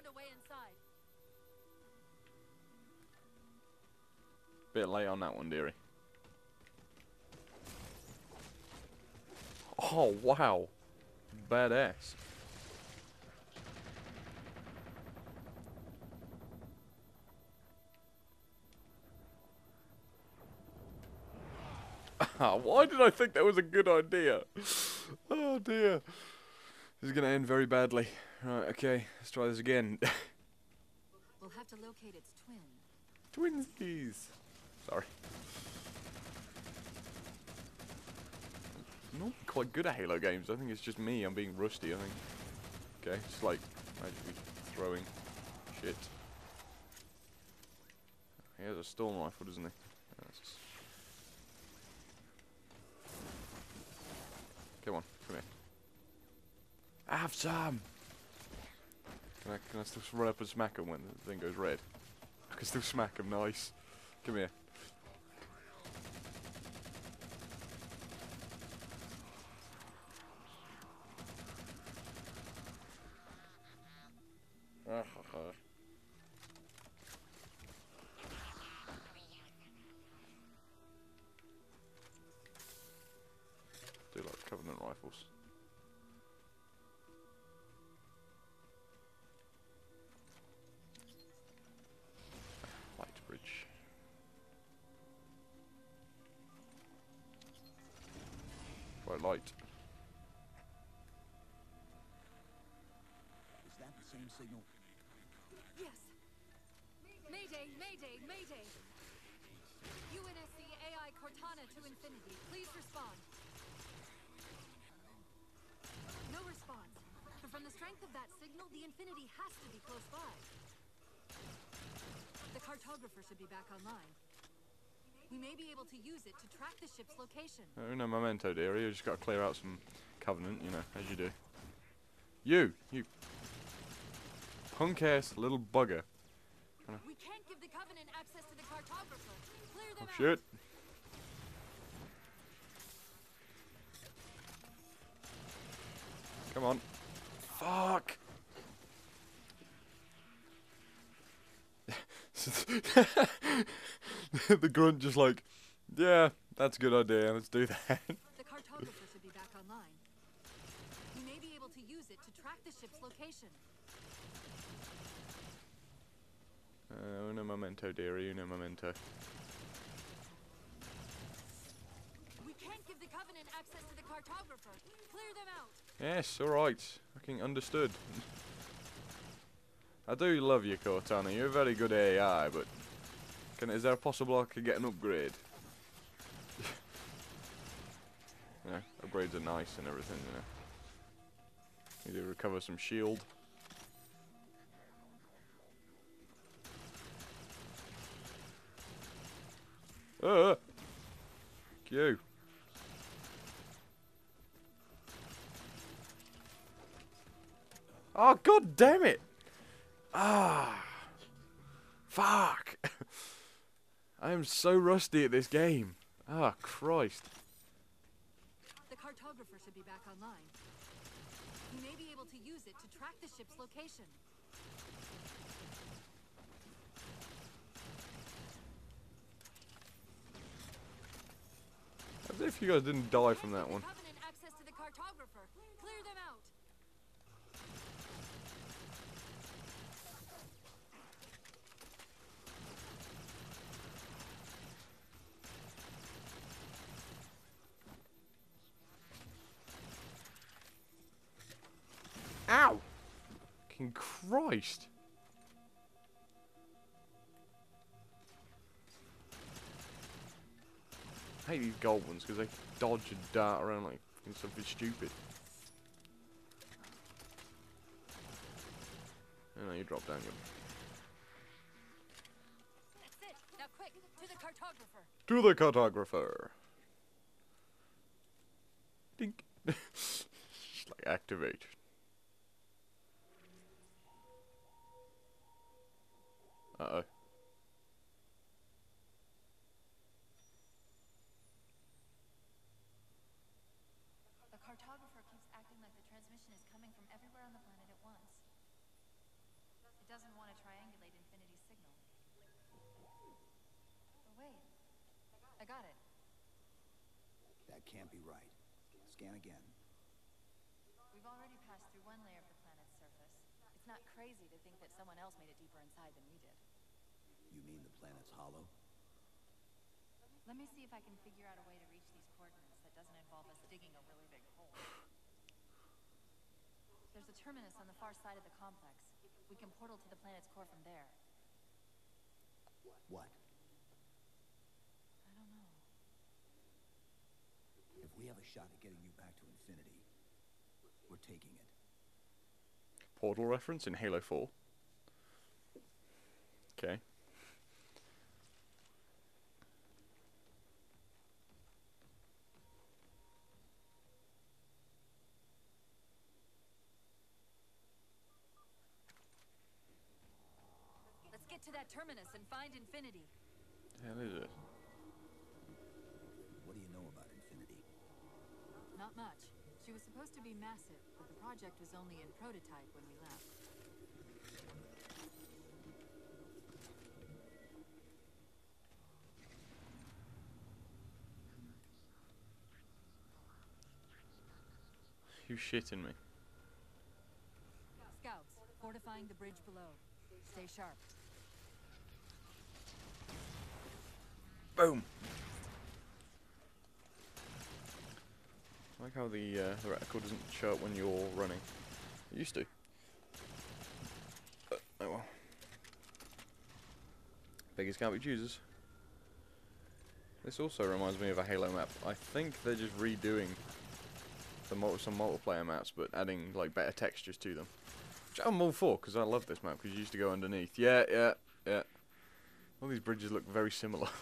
found a way inside. Bit late on that one, dearie. Oh, wow. Badass. Why did I think that was a good idea? Oh dear. This is going to end very badly. Right, okay, let's try this again. We'll have to locate its twin. Twinsies. Sorry. I'm not quite good at Halo games. I think it's just me. I'm being rusty, I think. Okay, it's like throwing shit. He has a storm rifle, doesn't he? That's- Come on, come here. I have some! Can I, can I still run up and smack him when the thing goes red? I can still smack him, nice. Come here. Quite light. Is that the same signal? Yes. Mayday, Mayday, Mayday. UNSC AI Cortana to Infinity. Please respond. No response. But from the strength of that signal, the Infinity has to be close by. The cartographer should be back online. We may be able to use it to track the ship's location. Uh, no memento, dearie. You just got to clear out some Covenant, you know, as you do. You! You! Punk ass little bugger. We can't give the Covenant access to the cartographer. Clear them Oh out. shit. Come on. Fuck! the grunt just like, yeah, that's a good idea, let's do that. The cartographer should be back online. We may be able to use it to track the ship's location. Uh, uno momento, dearie, uno momento. We can't give the Covenant access to the cartographer. Clear them out. Yes, alright. Fucking understood. I do love you, Cortana. You're a very good AI, but can is there a possible I could get an upgrade? know, upgrades are nice and everything, you know. Need to recover some shield. Uh, you. Oh god damn it! Ah, fuck! I am so rusty at this game. Ah, Christ! The cartographer should be back online. We may be able to use it to track the ship's location. As if you guys didn't die from that one. give the Covenant access to the cartographer. Clear them out. Ow! Fucking Christ! I hate these gold ones because they dodge and dart around like fucking something stupid. Oh, no, you drop down. You That's it. Now quick, to the cartographer. to the cartographer. Dink. Uh-oh. The cartographer keeps acting like the transmission is coming from everywhere on the planet at once. It doesn't want to triangulate Infinity's signal. Oh, wait. I got it. That can't be right. Scan again. We've already passed through one layer of the planet's surface. It's not crazy to think that someone else made it deeper inside than we did. You mean the planet's hollow? Let me see if I can figure out a way to reach these coordinates that doesn't involve us digging a really big hole. There's a terminus on the far side of the complex. We can portal to the planet's core from there. What? I don't know. If we have a shot at getting you back to infinity, we're taking it. Portal reference in Halo 4. Okay. Let's get to that terminus and find Infinity. The hell is it? What do you know about infinity? Not much. She was supposed to be massive, but the project was only in prototype when we left. You shitting me? Scouts, fortifying the bridge below. Stay sharp. Boom. I like how the uh, the reticle doesn't show up when you're running. It used to. But, oh well. Beggars can't be choosers. This also reminds me of a Halo map. I think they're just redoing the mul some multiplayer maps, but adding like better textures to them. Which I'm all for, because I love this map, because you used to go underneath. Yeah, yeah, yeah. All these bridges look very similar.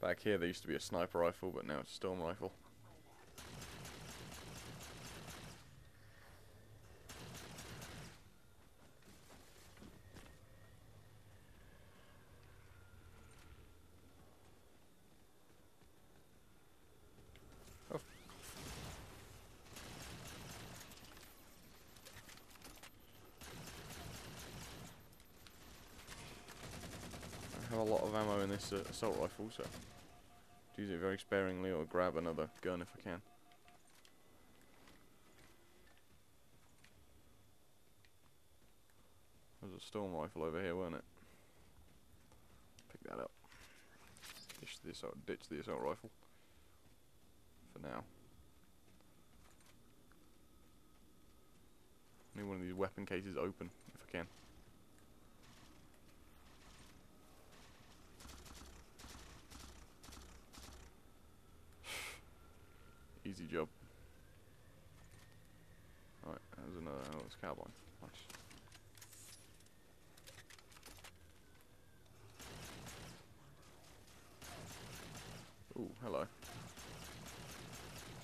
Back here there used to be a sniper rifle, but now it's a storm rifle. A lot of ammo in this uh, assault rifle, so use it very sparingly or grab another gun if I can. There's a storm rifle over here, weren't it? Pick that up. Ditch the assault, ditch the assault rifle. For now. Need one of these weapon cases open, if I can. Easy job. Right, there's another oh, it's cowboy. Ooh, hello.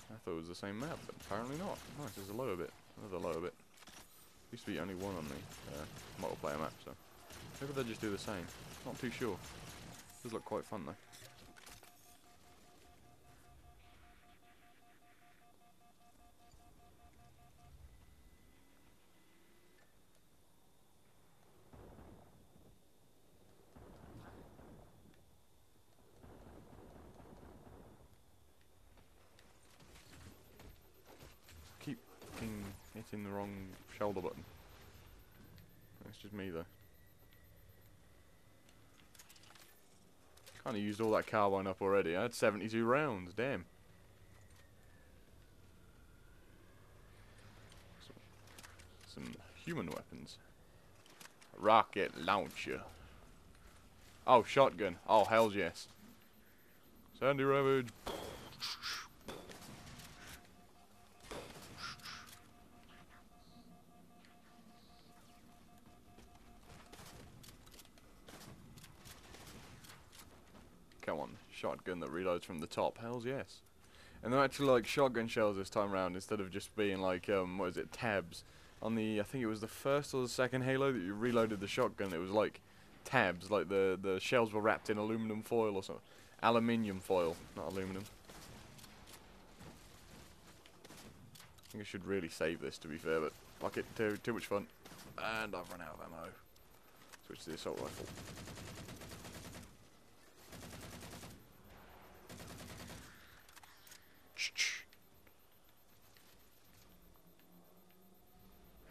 I thought it was the same map, but apparently not. Nice, there's a lower bit. Another lower bit. Used to be only one on the uh, multiplayer map, so maybe they'll just do the same. Not too sure. Does look quite fun though. Hitting the wrong shoulder button. That's just me though. Kind of used all that carbine up already. I had 72 rounds. Damn. Some, some human weapons. Rocket launcher. Oh, shotgun. Oh, hells yes. Sandy Ravage. That reloads from the top. Hells yes. And they're actually like shotgun shells this time around instead of just being like um what is it tabs. On the I think it was the first or the second Halo that you reloaded the shotgun. It was like tabs, like the the shells were wrapped in aluminum foil or something. Aluminium foil, not aluminum. I think I should really save this to be fair, but fuck it, too, too much fun. And I've run out of ammo. Switch to the assault rifle.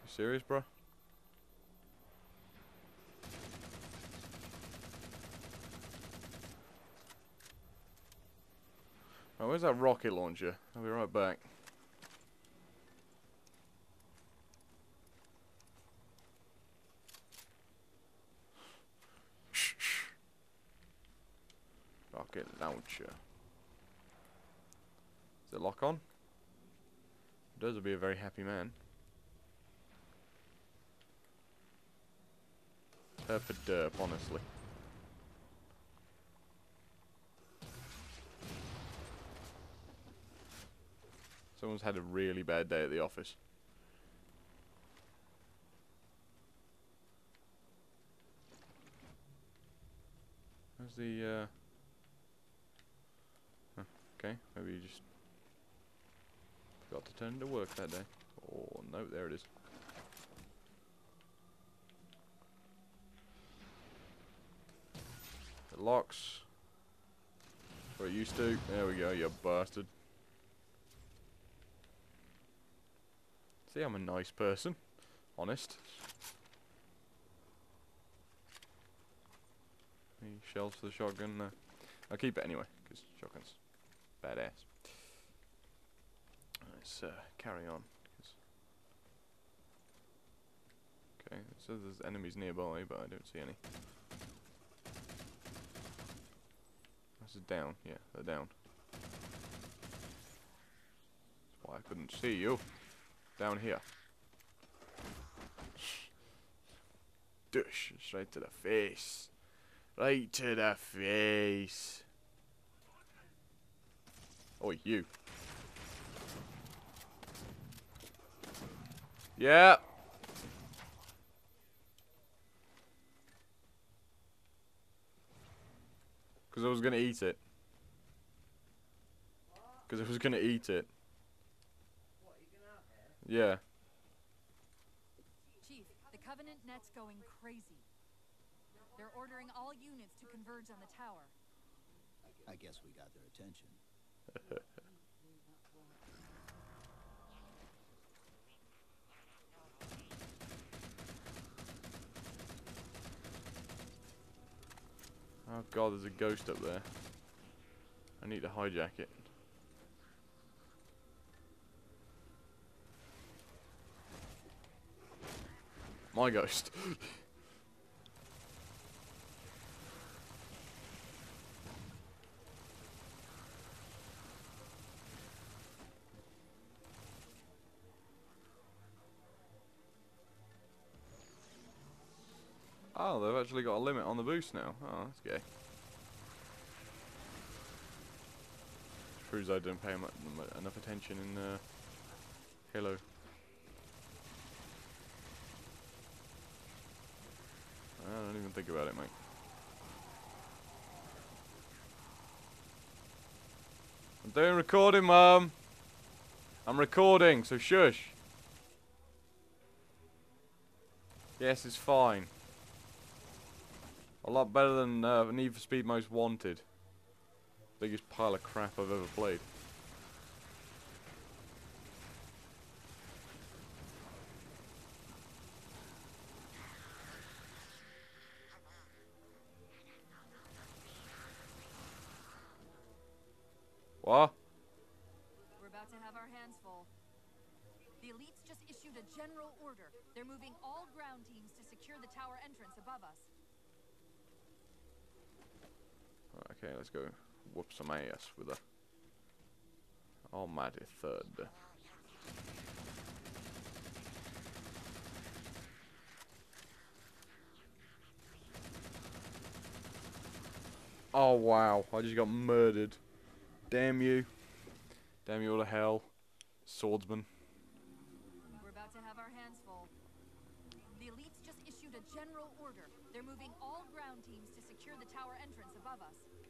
You serious, bro? Right, where's that rocket launcher? I'll be right back. Rocket launcher. Is it lock on? Does, I'll be a very happy man. For derp, honestly. Someone's had a really bad day at the office. Where's the, uh... okay, maybe you just forgot to turn into work that day. Oh, no, there it is. It locks. Where it used to. There we go, you bastard. See, I'm a nice person. Honest. Any shells for the shotgun? I'll keep it anyway, because shotgun's badass. Let's uh, carry on. Okay, says there's enemies nearby, but I don't see any. Is down. Yeah, they're down. That's why I couldn't see you. Down here. Dush, straight to the face. Right to the face. Oh, you. Yeah. Because I was going to eat it. Because I was going to eat it. Yeah. Chief, the Covenant net's going crazy. They're ordering all units to converge on the tower. I guess we got their attention. Oh god, there's a ghost up there. I need to hijack it. My ghost. they've actually got a limit on the boost now. Oh, that's gay. Proves I don't pay mu- mu- enough attention in uh, Halo. I don't even think about it, mate. I'm doing recording, Mum. I'm recording, so shush. Yes, it's fine. A lot better than uh, Need for Speed Most Wanted. Biggest pile of crap I've ever played. What? We're about to have our hands full. The elites just issued a general order. They're moving all ground teams to secure the tower entrance above us. Okay, let's go whoop some ass with a almighty thud. Oh wow, I just got murdered. Damn you. Damn you all to hell. Swordsman. We're about to have our hands full. The elites just issued a general order. They're moving all ground teams to secure the tower entrance above us.